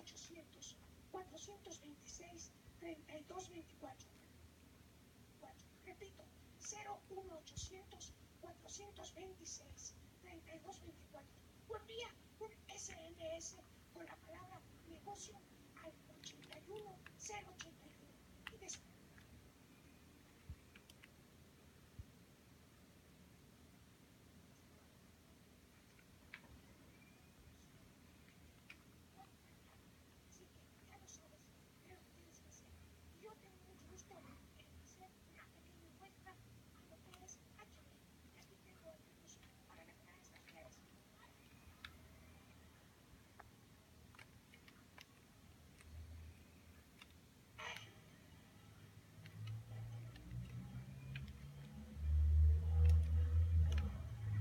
ochocientos cuatrocientos veintiséis treinta y dos veinticuatro repito cero uno ochocientos cuatrocientos veintiséis.